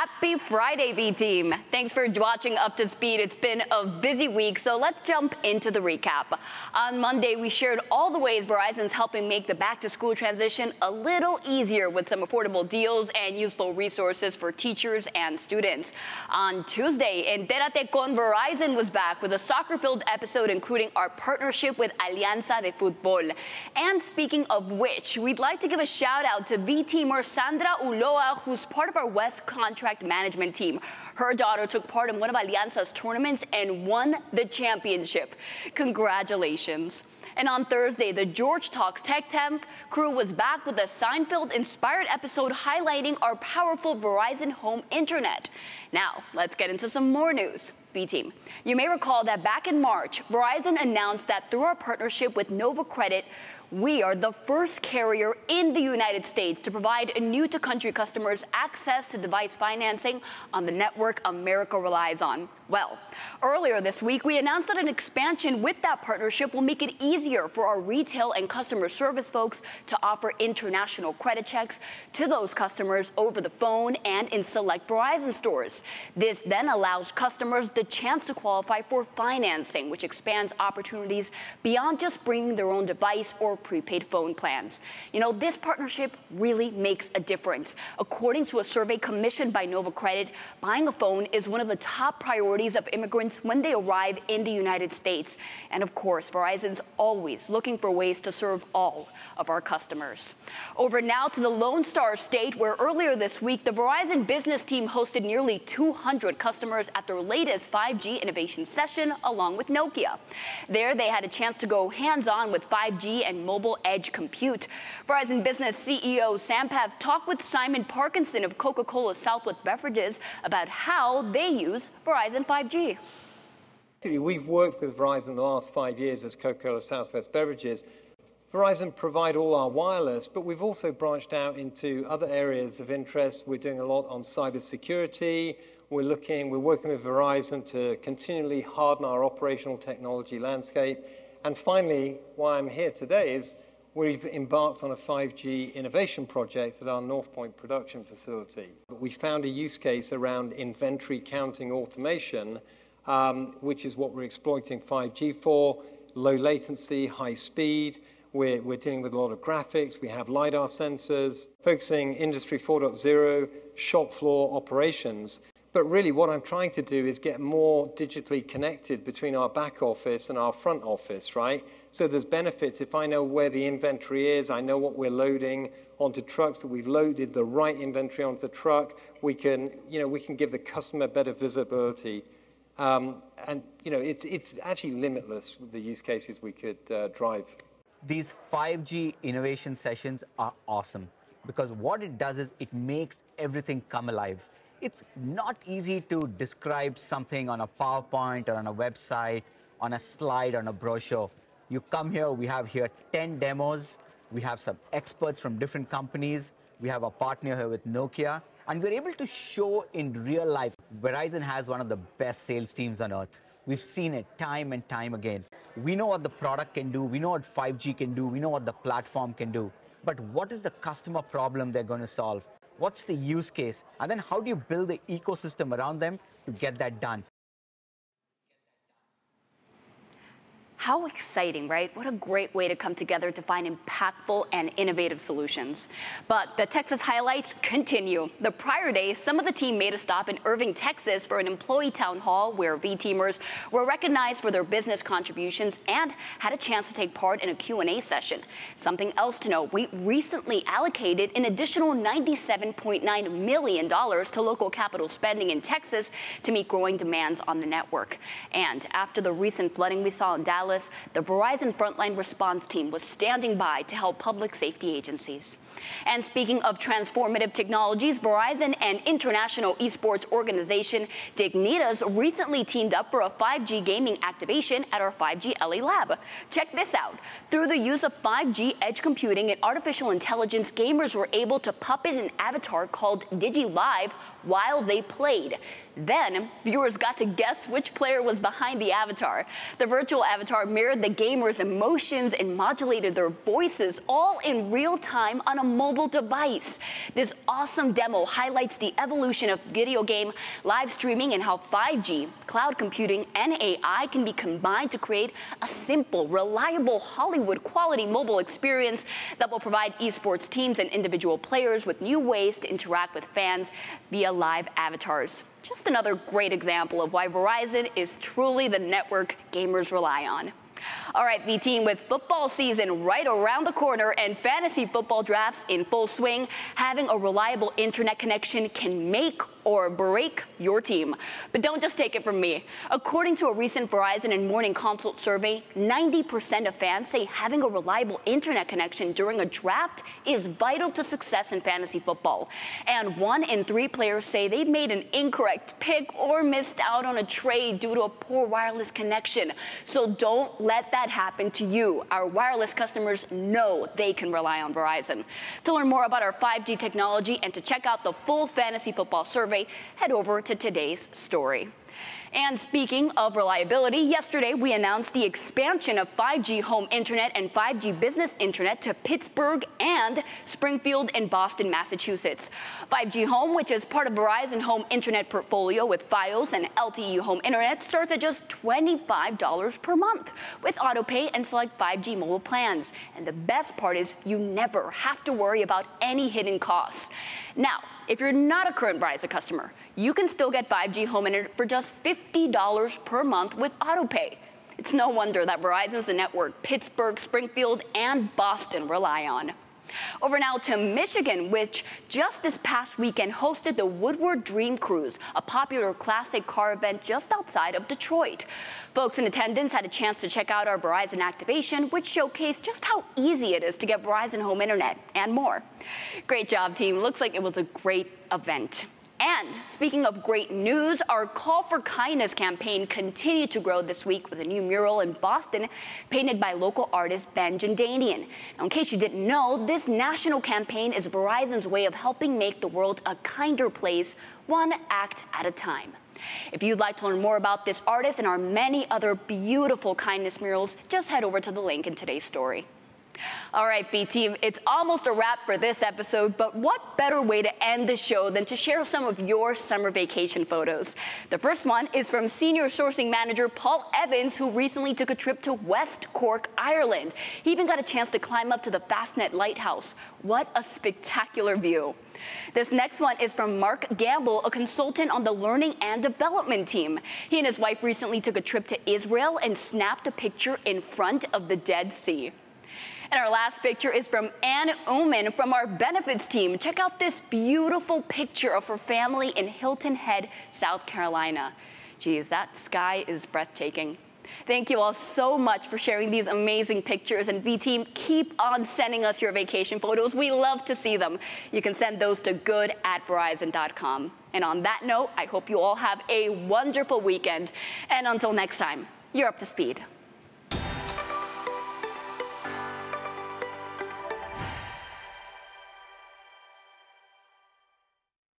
Happy Friday, V Team. Thanks for watching Up to Speed. It's been a busy week, so let's jump into the recap. On Monday, we shared all the ways Verizon's helping make the back to school transition a little easier with some affordable deals and useful resources for teachers and students. On Tuesday, Entérate con Verizon was back with a soccer filled episode including our partnership with Alianza de Fútbol. And speaking of which, we'd like to give a shout out to V Teamer Sandra Ulloa, who's part of our West Contract contract management team. Her daughter took part in one of Alianza's tournaments and won the championship. Congratulations. And on Thursday, the George Talks Tech Temp crew was back with a Seinfeld inspired episode highlighting our powerful Verizon home internet. Now, let's get into some more news. V-Team, You may recall that back in March, Verizon announced that through our partnership with Nova Credit, we are the first carrier in the United States to provide new to country customers access to device financing on the network America relies on. Well, earlier this week, we announced that an expansion with that partnership will make it easier for our retail and customer service folks to offer international credit checks to those customers over the phone and in select Verizon stores. This then allows customers the chance to qualify for financing, which expands opportunities beyond just bringing their own device or prepaid phone plans. You know, this partnership really makes a difference. According to a survey commissioned by Nova Credit, buying a phone is one of the top priorities of immigrants when they arrive in the United States. And of course, Verizon's always looking for ways to serve all of our customers. Over now to the Lone Star State, where earlier this week, the Verizon business team hosted nearly 200 customers at their latest 5G innovation session along with Nokia. There, they had a chance to go hands on with 5G and mobile edge compute. Verizon Business CEO Sampath talked with Simon Parkinson of Coca-Cola Southwest Beverages about how they use Verizon 5G. We've worked with Verizon the last five years as Coca-Cola Southwest Beverages. Verizon provide all our wireless, but we've also branched out into other areas of interest. We're doing a lot on cybersecurity. We're looking, we're working with Verizon to continually harden our operational technology landscape. And finally, why I'm here today is we've embarked on a 5G innovation project at our North Point production facility. We found a use case around inventory counting automation, um, which is what we're exploiting 5G for, low latency, high speed. We're, we're dealing with a lot of graphics. We have LiDAR sensors, focusing Industry 4.0, shop floor operations. But really, what I'm trying to do is get more digitally connected between our back office and our front office, right? So there's benefits. If I know where the inventory is, I know what we're loading onto trucks, that we've loaded the right inventory onto the truck, we can, you know, we can give the customer better visibility. Um, and, you know, it's, it's actually limitless, the use cases we could uh, drive. These 5G innovation sessions are awesome because what it does is it makes everything come alive. It's not easy to describe something on a PowerPoint or on a website, on a slide, on a brochure. You come here, we have here 10 demos. We have some experts from different companies. We have a partner here with Nokia. And we're able to show in real life, Verizon has one of the best sales teams on earth. We've seen it time and time again. We know what the product can do. We know what 5G can do. We know what the platform can do. But what is the customer problem they're going to solve? What's the use case? And then how do you build the ecosystem around them to get that done? How exciting, right? What a great way to come together to find impactful and innovative solutions. But the Texas highlights continue. The prior day, some of the team made a stop in Irving, Texas for an employee town hall where V-teamers were recognized for their business contributions and had a chance to take part in a Q&A session. Something else to note, we recently allocated an additional $97.9 million to local capital spending in Texas to meet growing demands on the network. And after the recent flooding we saw in Dallas, Dallas, the Verizon Frontline Response Team was standing by to help public safety agencies. And speaking of transformative technologies, Verizon and international esports organization Dignitas recently teamed up for a 5G gaming activation at our 5G LA lab. Check this out. Through the use of 5G edge computing and artificial intelligence, gamers were able to puppet an avatar called DigiLive while they played. Then, viewers got to guess which player was behind the avatar. The virtual avatar mirrored the gamer's emotions and modulated their voices all in real time on a mobile device. This awesome demo highlights the evolution of video game live streaming and how 5G, cloud computing, and AI can be combined to create a simple, reliable Hollywood quality mobile experience that will provide esports teams and individual players with new ways to interact with fans via live avatars. Just another great example of why Verizon is truly the network gamers rely on. All right, V team, with football season right around the corner and fantasy football drafts in full swing, having a reliable internet connection can make or break your team. But don't just take it from me. According to a recent Verizon and Morning Consult survey, 90% of fans say having a reliable internet connection during a draft is vital to success in fantasy football. And one in three players say they made an incorrect pick or missed out on a trade due to a poor wireless connection. So don't let that happen to you. Our wireless customers know they can rely on Verizon. To learn more about our 5G technology and to check out the full fantasy football survey, survey, head over to today's story. And speaking of reliability, yesterday we announced the expansion of 5G home internet and 5G business internet to Pittsburgh and Springfield and Boston, Massachusetts. 5G home, which is part of Verizon home internet portfolio with Fios and LTE home internet, starts at just $25 per month with autopay and select 5G mobile plans. And the best part is you never have to worry about any hidden costs. Now, if you're not a current Verizon customer, you can still get 5G home internet for just $50 per month with AutoPay. It's no wonder that Verizon's the network Pittsburgh, Springfield, and Boston rely on. Over now to Michigan, which just this past weekend hosted the Woodward Dream Cruise, a popular classic car event just outside of Detroit. Folks in attendance had a chance to check out our Verizon activation, which showcased just how easy it is to get Verizon home internet and more. Great job, team. Looks like it was a great event. And speaking of great news, our Call for Kindness campaign continued to grow this week with a new mural in Boston painted by local artist Ben Jandanian. Now, in case you didn't know, this national campaign is Verizon's way of helping make the world a kinder place, one act at a time. If you'd like to learn more about this artist and our many other beautiful kindness murals, just head over to the link in today's story. All right, V team, it's almost a wrap for this episode, but what better way to end the show than to share some of your summer vacation photos? The first one is from senior sourcing manager Paul Evans, who recently took a trip to West Cork, Ireland. He even got a chance to climb up to the Fastnet Lighthouse. What a spectacular view. This next one is from Mark Gamble, a consultant on the learning and development team. He and his wife recently took a trip to Israel and snapped a picture in front of the Dead Sea. And our last picture is from Ann Oman from our benefits team. Check out this beautiful picture of her family in Hilton Head, South Carolina. Geez, that sky is breathtaking. Thank you all so much for sharing these amazing pictures. And V Team, keep on sending us your vacation photos. We love to see them. You can send those to good at verizon.com. And on that note, I hope you all have a wonderful weekend. And until next time, you're up to speed.